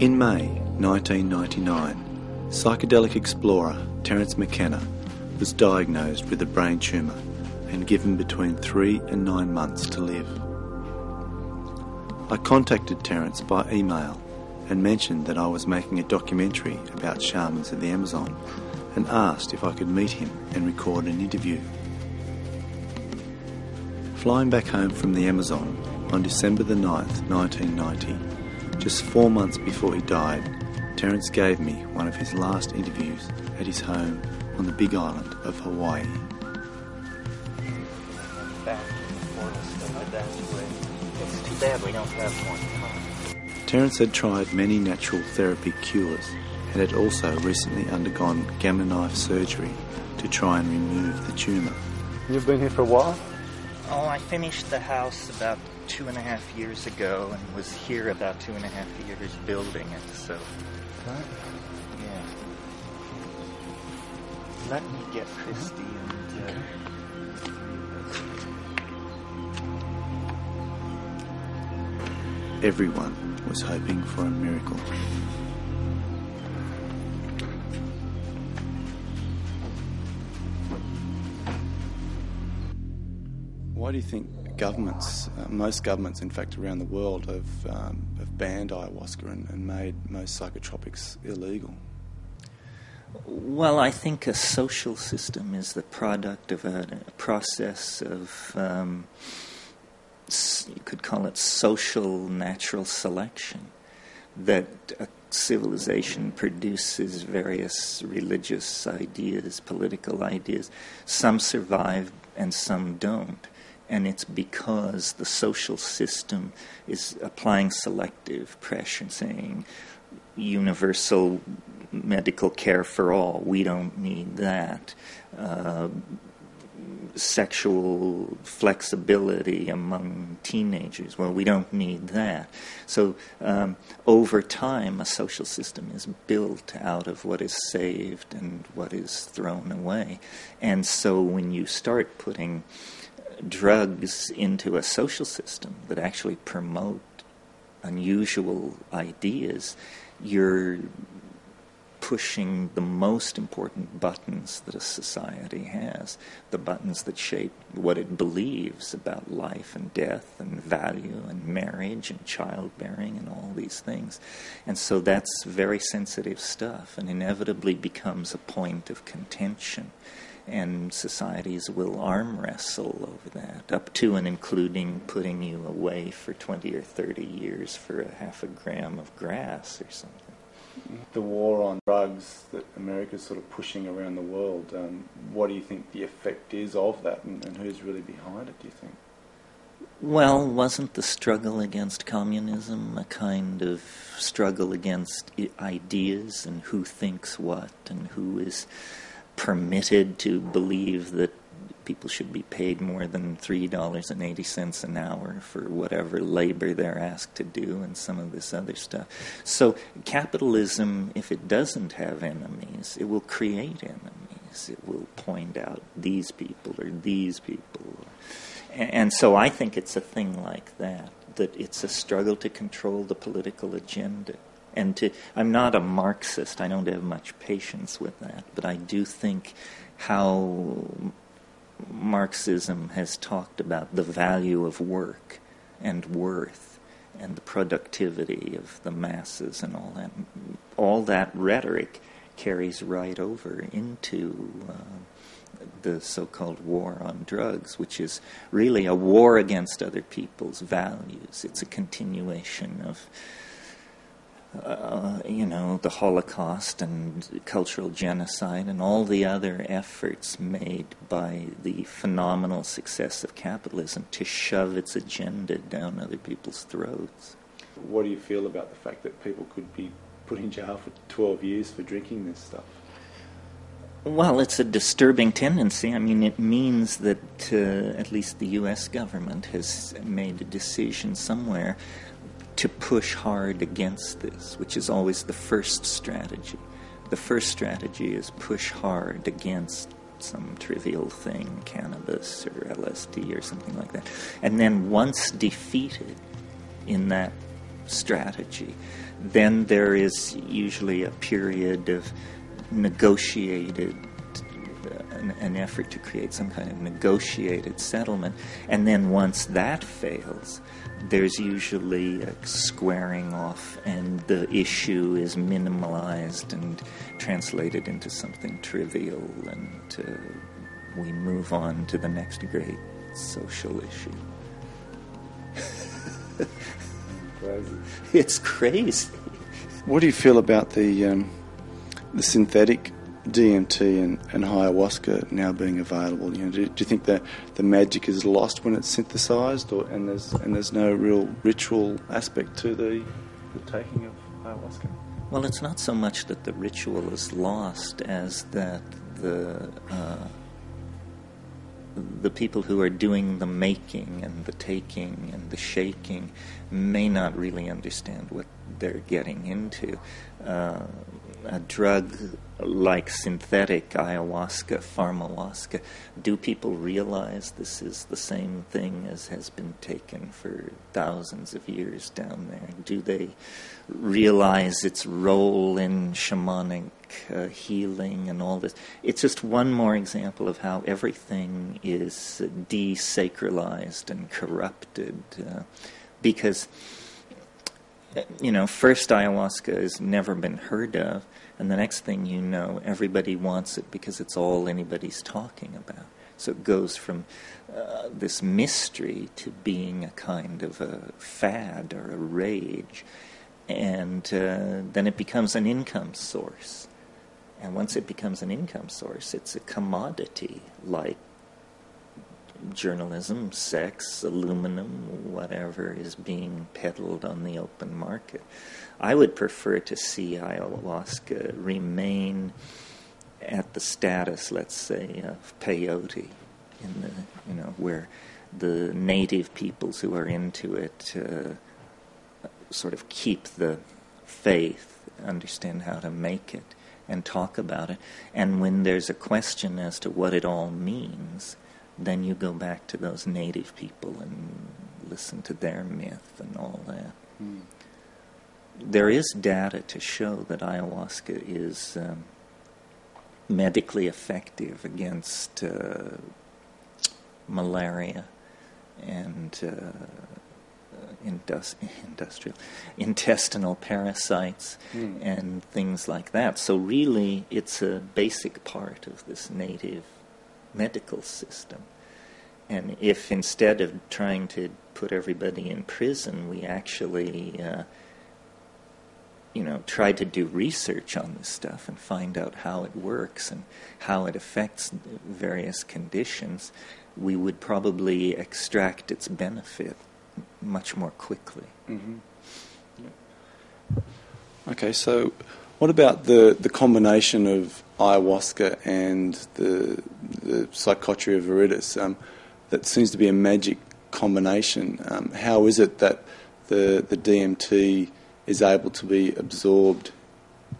In May 1999, psychedelic explorer Terence McKenna was diagnosed with a brain tumour and given between three and nine months to live. I contacted Terence by email and mentioned that I was making a documentary about shamans in the Amazon and asked if I could meet him and record an interview. Flying back home from the Amazon on December the 9th, 1990, just four months before he died, Terence gave me one of his last interviews at his home on the big island of Hawaii. It's too bad we don't have more. Terence had tried many natural therapy cures and had also recently undergone gamma knife surgery to try and remove the tumour. You've been here for a while? Oh, I finished the house about two and a half years ago and was here about two and a half years building it, so. Okay. Yeah. Let me get Christy and. Uh, Everyone was hoping for a miracle. Why do you think governments, uh, most governments in fact around the world, have, um, have banned ayahuasca and, and made most psychotropics illegal? Well, I think a social system is the product of a, a process of, um, you could call it social natural selection, that a civilization produces various religious ideas, political ideas. Some survive and some don't. And it's because the social system is applying selective pressure, and saying universal medical care for all. We don't need that. Uh, sexual flexibility among teenagers. Well, we don't need that. So, um, over time, a social system is built out of what is saved and what is thrown away. And so, when you start putting drugs into a social system that actually promote unusual ideas, you're pushing the most important buttons that a society has the buttons that shape what it believes about life and death and value and marriage and childbearing and all these things. And so that's very sensitive stuff and inevitably becomes a point of contention. And societies will arm wrestle over that, up to and including putting you away for 20 or 30 years for a half a gram of grass or something the war on drugs that America's sort of pushing around the world, um, what do you think the effect is of that and, and, who's really behind it, do you think? Well, wasn't the struggle against communism a kind of struggle against ideas and who thinks what and who is permitted to believe that people should be paid more than $3.80 an hour for whatever labor they're asked to do and some of this other stuff. So, capitalism, if it doesn't have enemies, it will create enemies. It will point out these people or these people. And so, I think it's a thing like that, that it's a struggle to control the political agenda and to i'm not a marxist i don't have much patience with that but i do think how Marxism has talked about the value of work and worth and the productivity of the masses and all that. All that rhetoric carries right over into uh, the so called war on drugs, which is really a war against other people's values. It's a continuation of uh, you know, the Holocaust and cultural genocide and all the other efforts made by the phenomenal success of capitalism to shove its agenda down other people's throats. What do you feel about the fact that people could be put in jail for 12 years for drinking this stuff? Well, it's a disturbing tendency. I mean, it means that uh, at least the U.S. government has made a decision somewhere to push hard against this, which is always the first strategy. The first strategy is push hard against some trivial thing, cannabis or LSD or something like that. And then once defeated in that strategy. Then there is usually a period of negotiated an, an, effort to create some kind of negotiated settlement. And then once that fails, there's usually a squaring off, and the issue is minimalized and translated into something trivial, and uh, we move on to the next great social issue. crazy. It's crazy. What do you feel about the um, the synthetic DMT and, and ayahuasca now being available? You know, do, do, you think that the magic is lost when it's synthesized, or and there's and there's no real ritual aspect to the the taking of ayahuasca? Well, it's not so much that the ritual is lost as that the uh, the people who are doing the making and the taking and the shaking may not really understand what they're getting into. Uh, a drug like synthetic ayahuasca, pharmahuasca, do people realize this is the same thing as has been taken for thousands of years down there? Do they realize its role in shamanic uh, healing and all this? It's just one more example of how everything is desacralized and corrupted uh, because you know, first ayahuasca has never been heard of, and the next thing you know, everybody wants it because it's all anybody's talking about. So it goes from uh, this mystery to being a kind of a fad or a rage, and uh, then it becomes an income source. And once it becomes an income source, it's a commodity like journalism, sex, aluminum, whatever is being peddled on the open market. I would prefer to see ayahuasca remain at the status, let's say, of peyote, in the you know where the native peoples who are into it uh, sort of keep the faith, understand how to make it, and talk about it. And when there's a question as to what it all means, then you go back to those native people and listen to their myth and all that. Mm. There is data to show that ayahuasca is um, medically effective against uh, malaria and uh, indus- industrial intestinal parasites mm. and things like that. So really, it's a basic part of this native medical system. And if instead of trying to put everybody in prison, we actually, uh, you know, try to do research on this stuff and find out how it works and how it affects various conditions, we would probably extract its benefit much more quickly. Mm-hmm. Okay, so what about the, the combination of ayahuasca and the, the psychotria viridis? Um, that seems to be a magic combination. Um, how is it that the the DMT is able to be absorbed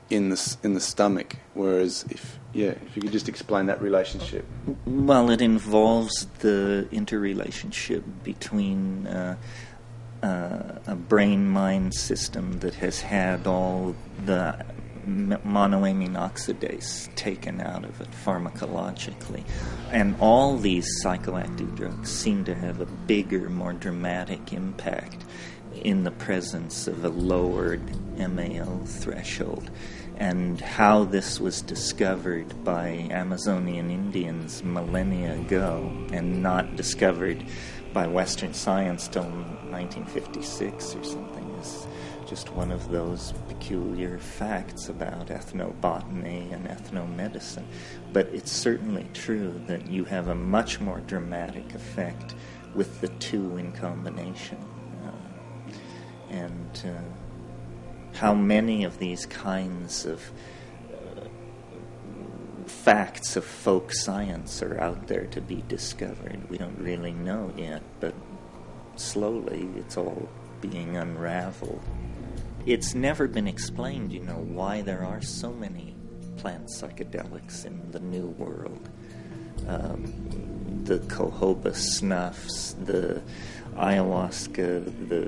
in the in the stomach, whereas if yeah, if you could just explain that relationship. Well, it involves the interrelationship between. Uh, uh, a brain mind system that has had all the monoamine oxidase taken out of it pharmacologically. And all these psychoactive drugs seem to have a bigger, more dramatic impact in the presence of a lowered MAO threshold. And how this was discovered by Amazonian Indians millennia ago and not discovered by Western science till 1956 or something just one of those peculiar facts about ethnobotany and ethnomedicine. But it's certainly true that you have a much more dramatic effect with the two in combination. Uh, and uh, how many of these kinds of uh, facts of folk science are out there to be discovered. We don't really know yet, but slowly it's all being unraveled it's never been explained, you know, why there are so many plant psychedelics in the New World. Um, the cohoba snuffs, the ayahuasca, the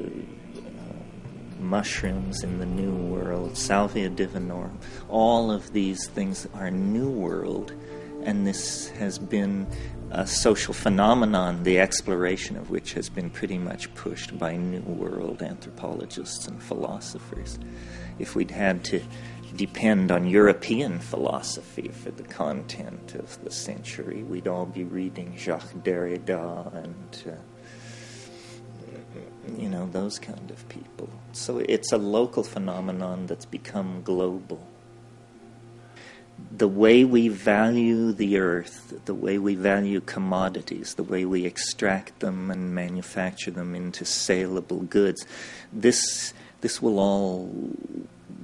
uh, mushrooms in the New World, Salvia divinorum. All of these things are New World, and this has been a social phenomenon, the exploration of which has been pretty much pushed by New World anthropologists and philosophers. If we'd had to depend on European philosophy for the content of the century, we'd all be reading Jacques Derrida and. Uh, you know, those kind of people. So it's a local phenomenon that's become global. The way we value the earth, the way we value commodities, the way we extract them and manufacture them into saleable goods, this, this will all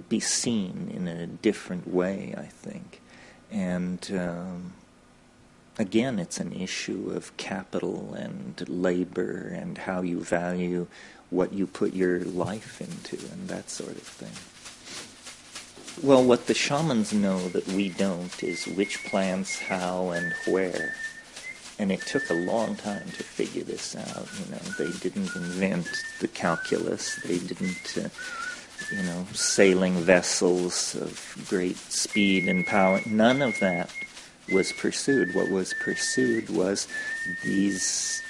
be seen in a different way, I think. And um, again, it's an issue of capital and labor and how you value what you put your life into and that sort of thing. Well, what the shamans know that we don't is which plants, how, and where. And it took a long time to figure this out. You know, they didn't invent the calculus. They didn't, uh, you know, sailing vessels of great speed and power. None of that was pursued. What was pursued was these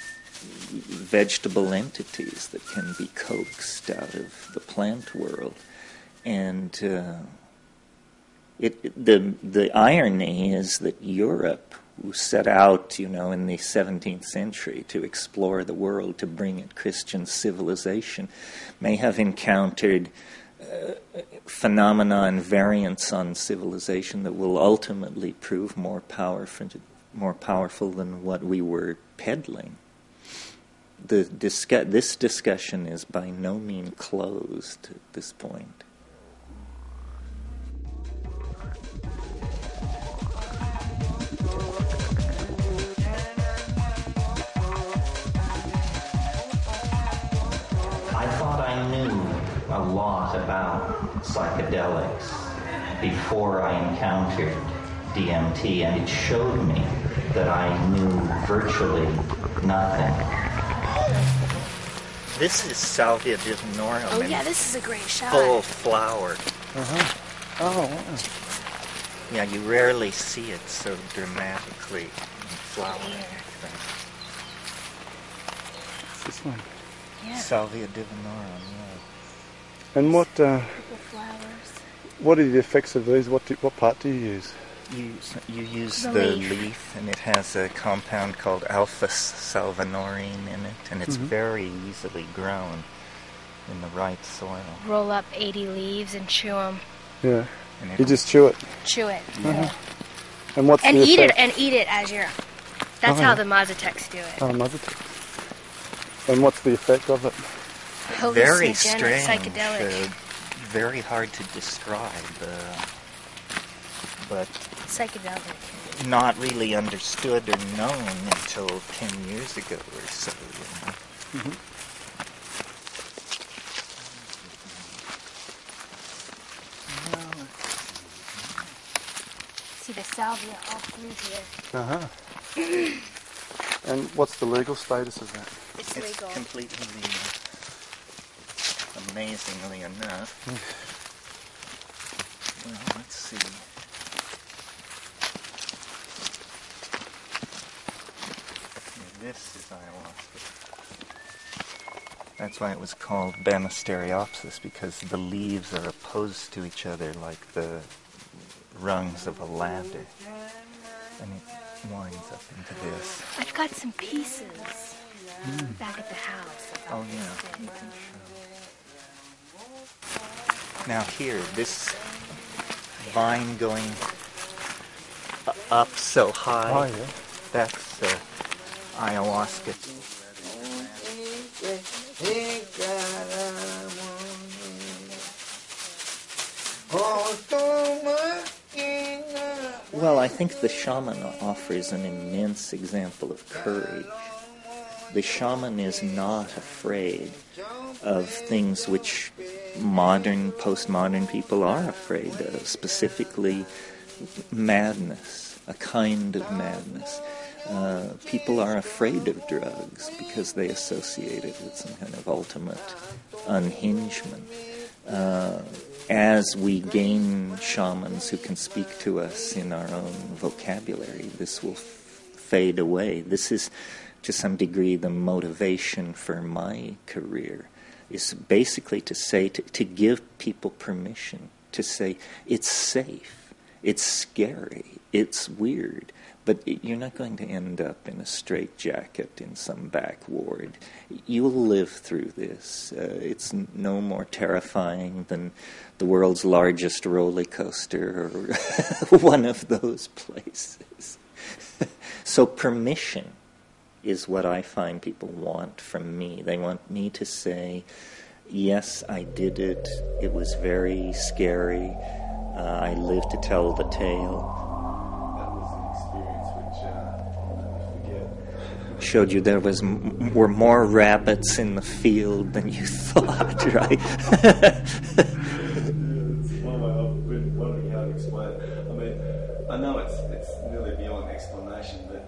vegetable entities that can be coaxed out of the plant world. And uh, it, the, the irony is that Europe, who set out, you know, in the 17th century to explore the world, to bring it Christian civilization, may have encountered uh, phenomena and variants on civilization that will ultimately prove more powerful, more powerful than what we were peddling. The discu- this discussion is by no means closed at this point. About psychedelics before I encountered DMT, and it showed me that I knew virtually nothing. This is Salvia divinorum. Oh yeah, this is a great shot. full flower. Uh-huh. Oh, wow. Yeah, you rarely see it so dramatically in flower. It's this one. Yeah, Salvia divinorum, yeah. And what uh, flowers. what are the effects of these? What do, what part do you use? You, you use The the, leaf. leaf. and it has a compound called alpha salvinorin in it, and it's Mhm. very easily grown in the right soil. Roll up 80 leaves and chew them. Yeah. And You just chew it. Chew it. Uh-huh. And what's And the eat it and eat it as you're. That's Oh, how yeah. the Mazatecs do it. Oh, mother. And what's the effect of it? Very strange, psychedelic. uh, very hard to describe, uh, but Psychedelic. not really understood or known until 10 years ago or so. You know? See the salvia all through here. Uh huh. and what's the legal status of that? It's, It's legal. completely legal. Amazingly enough. well, let's see. This is ayahuasca. That's why it was called Banisteriopsis, because the leaves are opposed to each other like the rungs of a ladder. And it winds up into this. I've got some pieces back at the house. Oh, yeah. could you save. can show. Now here, this vine going up so high, Oh yeah. that's uh, ayahuasca. Well, I think the shaman offers an immense example of courage. The shaman is not afraid of things which modern, postmodern people are afraid of, specifically madness, a kind of madness. Uh, people are afraid of drugs because they associate it with some kind of ultimate unhingement. uh, as we gain shamans who can speak to us in our own vocabulary, this will f- fade away. This is, to some degree, the motivation for my career. Is basically to say, to, to give people permission to say, it's safe, it's scary, it's weird, but you're not going to end up in a straitjacket in some back ward. You'll live through this. Uh, it's no more terrifying than the world's largest roller coaster or one of those places. so, permission is what I find people want from me. They want me to say, Yes, I did it. It was very scary. Uh, I live to tell the tale. That was an experience which uh I'll never forget. Showed you there was m- were more rabbits in the field than you thought, right? it's one way I've been wondering how to explain it. I mean, I know it's it's nearly beyond explanation, but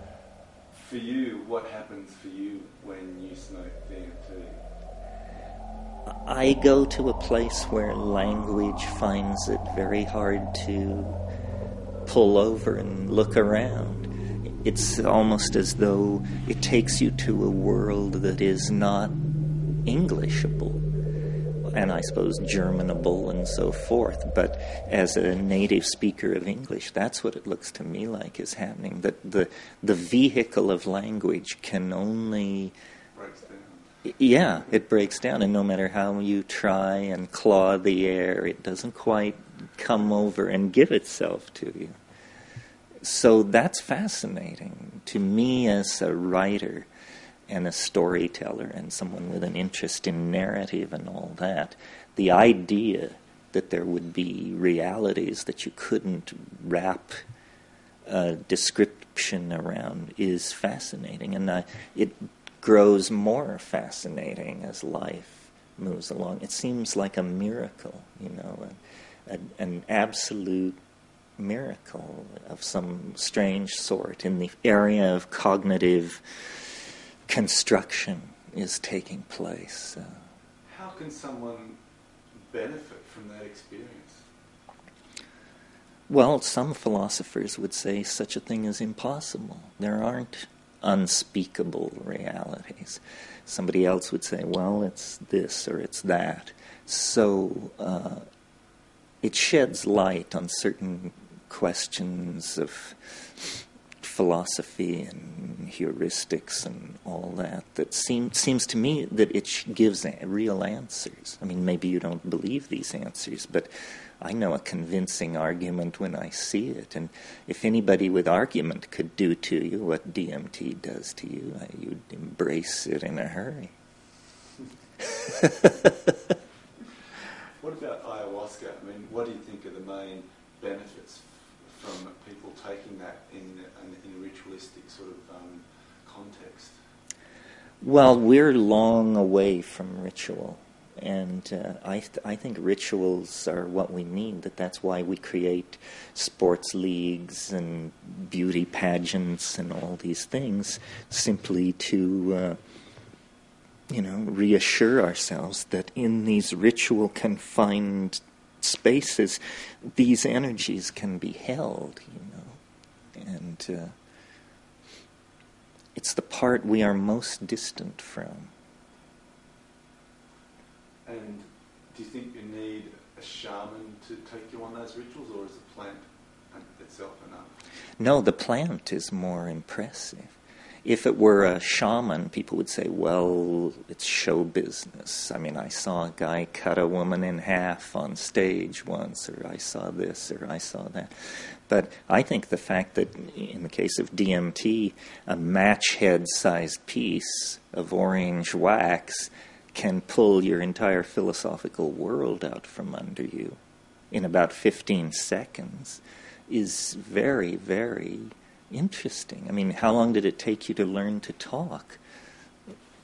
for you, what happens for you when you smoke DMT? I go to a place where language finds it very hard to pull over and look around it's almost as though it takes you to a world that is not Englishable, and I suppose Germanable and so forth. But as a native speaker of English, that's what it looks to me like is happening. That the the vehicle of language can only yeah, it breaks down, and no matter how you try and claw the air, it doesn't quite come over and give itself to you so that's fascinating to me as a writer and a storyteller and someone with an interest in narrative and all that. The idea that there would be realities that you couldn't wrap a description around is fascinating, and uh, it grows more fascinating as life moves along. It seems like a miracle, you know, a, a, an absolute miracle of some strange sort in the area of cognitive construction is taking place. Uh, How can someone benefit from that experience? Well, some philosophers would say such a thing is impossible. There aren't unspeakable realities. Somebody else would say, well, it's this or it's that. So uh, it sheds light on certain questions of philosophy and heuristics and all that that seem, seems to me that it gives real answers. I mean, maybe you don't believe these answers, but I know a convincing argument when I see it. And if anybody with argument could do to you what DMT does to you, you'd embrace it in a hurry. what about ayahuasca? I mean, what do you think are the main benefits from people taking that in, in, in a ritualistic sort of um, context? Well, we're long away from ritual. And uh, I, th- I think rituals are what we need. That that's why we create sports leagues and beauty pageants and all these things, simply to, uh, you know, reassure ourselves that in these ritual confined spaces, these energies can be held, you know. And uh, it's the part we are most distant from. And do you think you need a shaman to take you on those rituals, or is the plant itself enough? No, the plant is more impressive if it were a shaman, people would say, well, it's show business. I mean, I saw a guy cut a woman in half on stage once, or I saw this, or I saw that. But I think the fact that, in the case of DMT, a match head sized piece of orange wax can pull your entire philosophical world out from under you in about 15 seconds is very, very interesting. I mean, how long did it take you to learn to talk?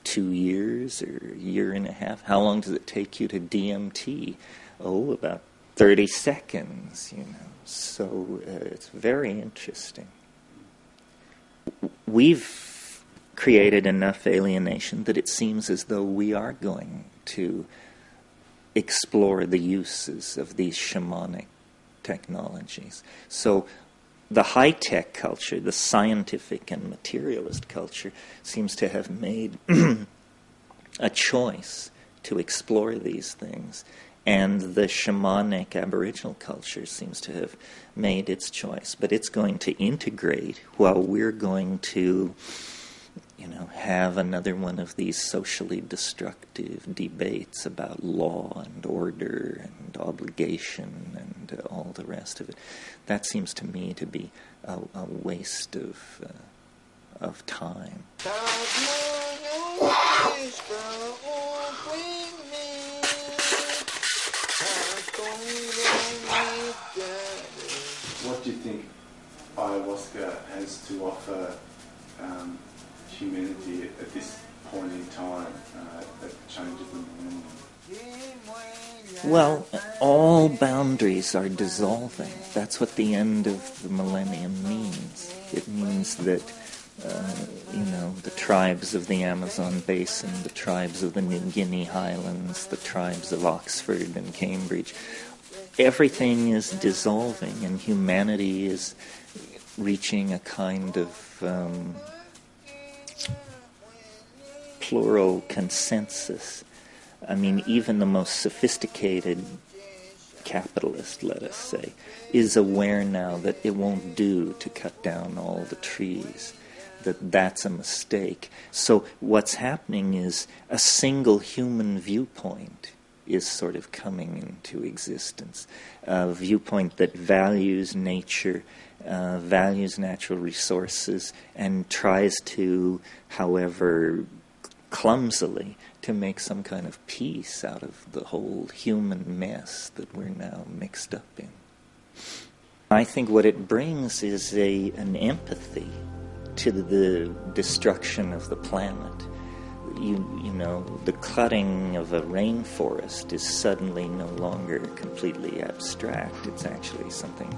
Two years or a year and a half? How long does it take you to DMT? Oh, about 30 seconds, you know. So uh, it's very interesting. We've created enough alienation that it seems as though we are going to explore the uses of these shamanic technologies. So the high tech culture, the scientific and materialist culture, seems to have made a choice to explore these things. And the shamanic Aboriginal culture seems to have made its choice. But it's going to integrate while we're going to, you know, have another one of these socially destructive debates about law and order and obligation and uh, all the rest of it. That seems to me to be a, a waste of, uh, of time. What do you think ayahuasca has to offer um, humanity at this point in time uh, that changes the millennium? Well, all boundaries are dissolving. That's what the end of the millennium means. It means that, uh, you know, the tribes of the Amazon basin, the tribes of the New Guinea highlands, the tribes of Oxford and Cambridge, everything is dissolving and humanity is reaching a kind of um, plural consensus. I mean, even the most sophisticated capitalist, let us say, is aware now that it won't do to cut down all the trees, that that's a mistake. So, what's happening is a single human viewpoint is sort of coming into existence. A viewpoint that values nature, uh, values natural resources, and tries to, however clumsily, to make some kind of peace out of the whole human mess that we're now mixed up in. I think what it brings is a, an empathy to the destruction of the planet you, you know, the cutting of a rainforest is suddenly no longer completely abstract. It's actually something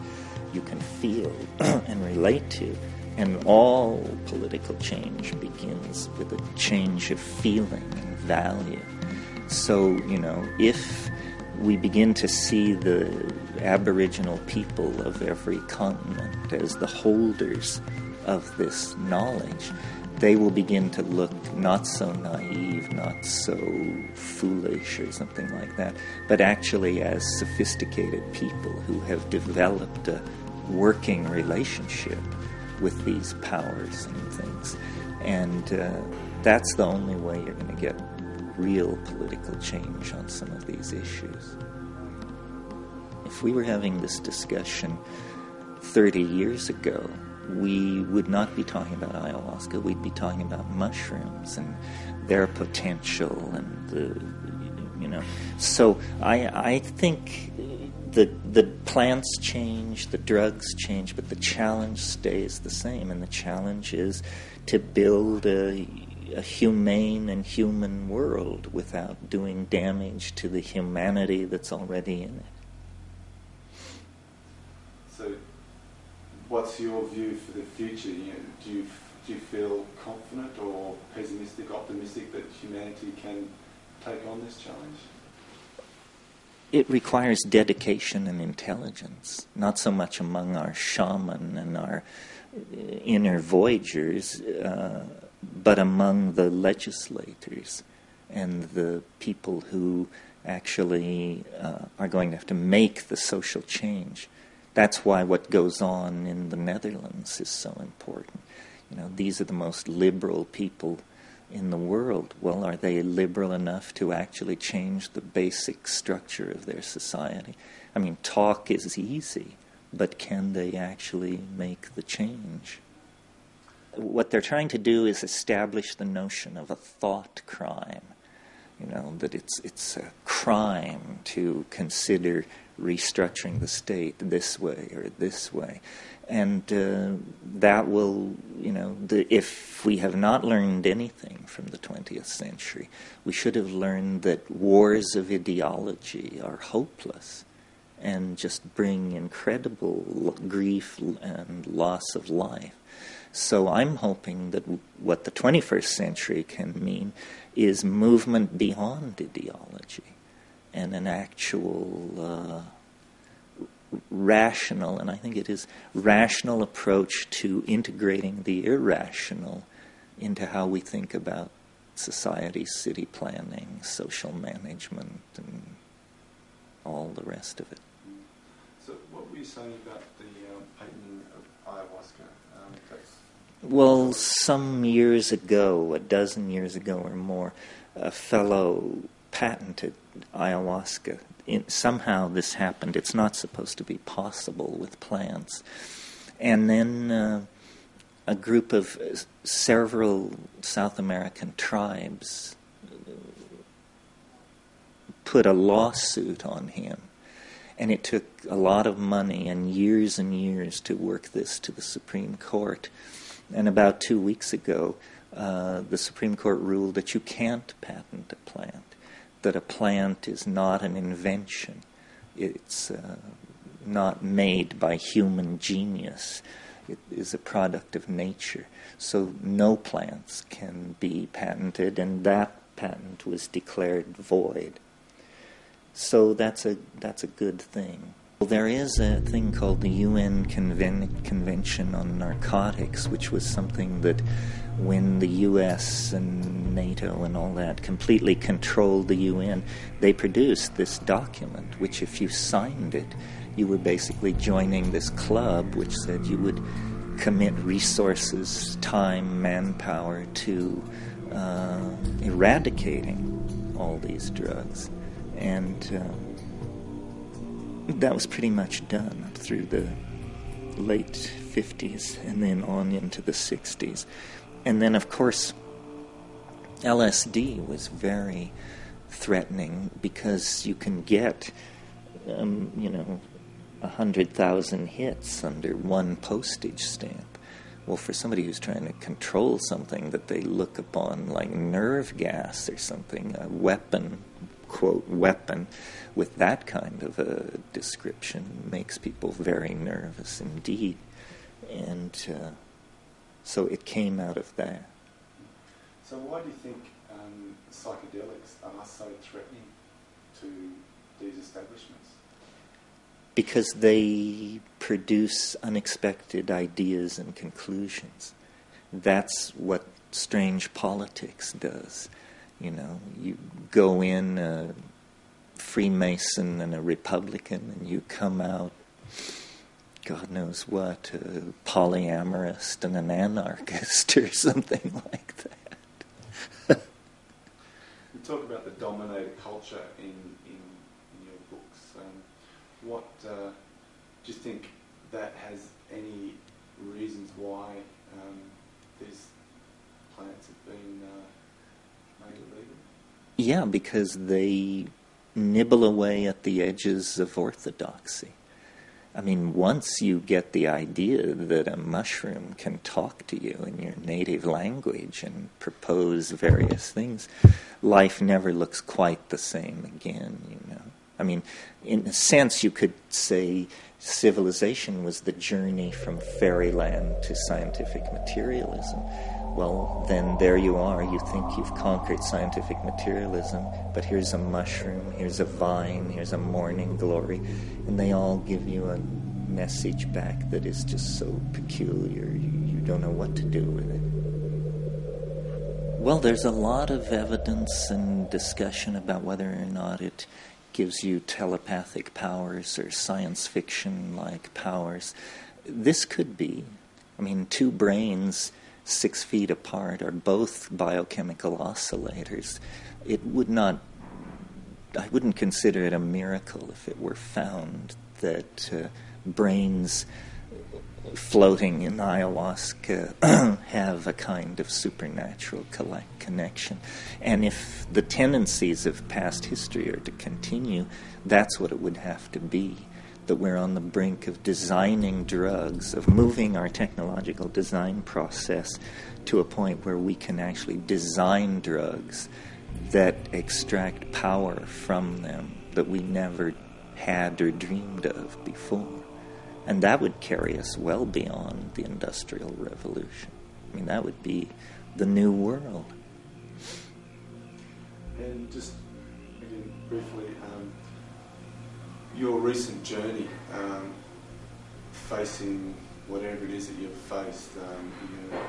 you can feel and relate to. And all political change begins with a change of feeling and value. So, you know, if we begin to see the Aboriginal people of every continent as the holders of this knowledge, they will begin to look not so naive, not so foolish or something like that, but actually as sophisticated people who have developed a working relationship with these powers and things. And uh, that's the only way you're going to get real political change on some of these issues. If we were having this discussion 30 years ago, we would not be talking about ayahuasca. We'd be talking about mushrooms and their potential and the, you know. So I I think the the plants change, the drugs change, but the challenge stays the same, and the challenge is to build a a humane and human world without doing damage to the humanity that's already in it. So, what's your view for the future? You know, do you do you feel confident or pessimistic, optimistic that humanity can take on this challenge? It requires dedication and intelligence, not so much among our shaman and our uh, inner voyagers, uh, but among the legislators and the people who actually uh, are going to have to make the social change. That's why what goes on in the Netherlands is so important. You know, these are the most liberal people in the world. Well, are they liberal enough to actually change the basic structure of their society? I mean, talk is easy, but can they actually make the change? What they're trying to do is establish the notion of a thought crime. You know, that it's, it's a crime to consider restructuring the state this way or this way. And uh, that will, you know, the, if we have not learned anything from the 20th century, we should have learned that wars of ideology are hopeless and just bring incredible grief and loss of life. So I'm hoping that what the 21st century can mean is movement beyond ideology and an actual uh, rational, and I think it is rational approach to integrating the irrational into how we think about society, city planning, social management, and all the rest of it. So, what were you saying about the um, patenting of ayahuasca? Um, well, some years ago, a dozen years ago or more, a fellow patented ayahuasca. Somehow this happened. It's not supposed to be possible with plants. And then uh, a group of several South American tribes put a lawsuit on him. And it took a lot of money and years and years to work this to the Supreme Court. And about two weeks ago, uh, the Supreme Court ruled that you can't patent a plant, that a plant is not an invention. It's uh, not made by human genius. It is a product of nature. So no plants can be patented, and that patent was declared void. So that's a, that's a good thing. Well, There is a thing called the UN Conven- Convention on Narcotics, which was something that when the US and NATO and all that completely controlled the UN, they produced this document, which, if you signed it, you were basically joining this club which said you would commit resources, time, manpower to uh, eradicating all these drugs. And uh, that was pretty much done through the late 50s and then on into the 60s. And then, of course, LSD was very threatening because you can get, um, you know, a hundred thousand hits under one postage stamp. Well, for somebody who's trying to control something that they look upon like nerve gas or something, a weapon, quote, weapon, with that kind of a description makes people very nervous indeed. And uh, so it came out of there. So, why do you think um, psychedelics are so threatening to these establishments? Because they produce unexpected ideas and conclusions. That's what strange politics does. You know, you go in a Freemason and a Republican, and you come out God knows what, a polyamorist and an anarchist or something like that. you talk about the dominated culture in, in, in your books. Um, what uh, do you think that has any reasons why um, these plants have been uh, made illegal? Yeah, because they nibble away at the edges of orthodoxy. I mean, once you get the idea that a mushroom can talk to you in your native language and propose various things, life never looks quite the same again, you know. I mean, in a sense, you could say civilization was the journey from fairyland to scientific materialism. Well, then there you are. You think you've conquered scientific materialism, but here's a mushroom, here's a vine, here's a morning glory, and they all give you a message back that is just so peculiar. You, don't know what to do with it. Well, there's a lot of evidence and discussion about whether or not it gives you telepathic powers or science fiction like powers. This could be. I mean, two brains six feet apart are both biochemical oscillators. It would not, I wouldn't consider it a miracle if it were found that uh, brains floating in ayahuasca have a kind of supernatural connection. And if the tendencies of past history are to continue, that's what it would have to be that we're on the brink of designing drugs, of moving our technological design process to a point where we can actually design drugs that extract power from them that we never had or dreamed of before. And that would carry us well beyond the Industrial Revolution. I mean, that would be the new world. And just again briefly, um, your recent journey um, facing whatever it is that you've faced, um, you know,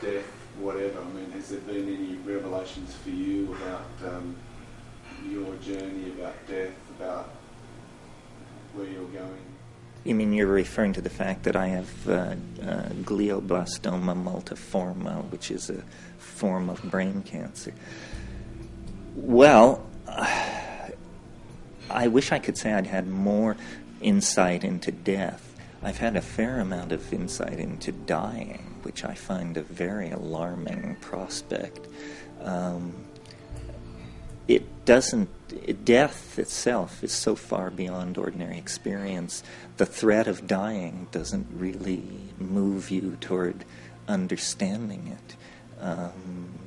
death, whatever. I mean, has there been any revelations for you about um, your journey, about death, about where you're going? You mean you're referring to the fact that I have uh, uh, glioblastoma multiforme, which is a form of brain cancer? Well, I wish I could say I'd had more insight into death. I've had a fair amount of insight into dying, which I find a very alarming prospect. Um, it doesn't death itself is so far beyond ordinary experience the threat of dying doesn't really move you toward understanding it um,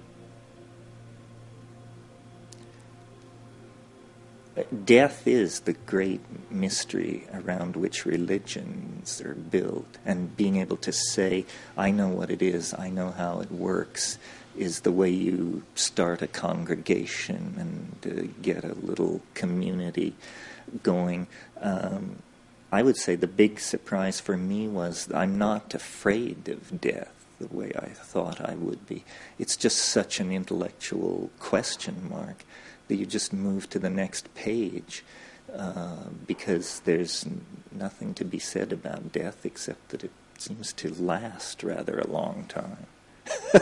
death is the great mystery around which religions are built and being able to say i know what it is i know how it works is the way you start a congregation and uh, get a little community going. Um, I would say the big surprise for me was I'm not afraid of death the way I thought I would be. It's just such an intellectual question mark that you just move to the next page uh, because there's nothing to be said about death except that it seems to last rather a long time.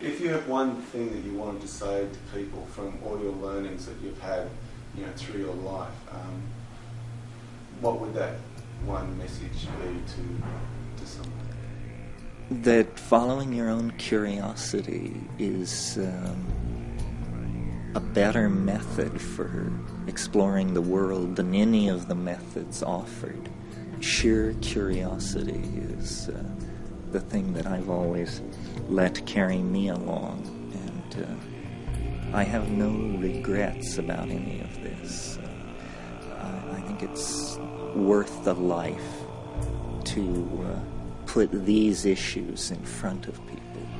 if you have one thing that you wanted to say to people from all your learnings that you've had, you know, through your life, um, what would that one message be to to someone? That following your own curiosity is um, a better method for exploring the world than any of the methods offered. Sheer curiosity is. Uh, the thing that I've always let carry me along, and uh, I have no regrets about any of this. Uh, I think it's worth the life to uh, put these issues in front of people.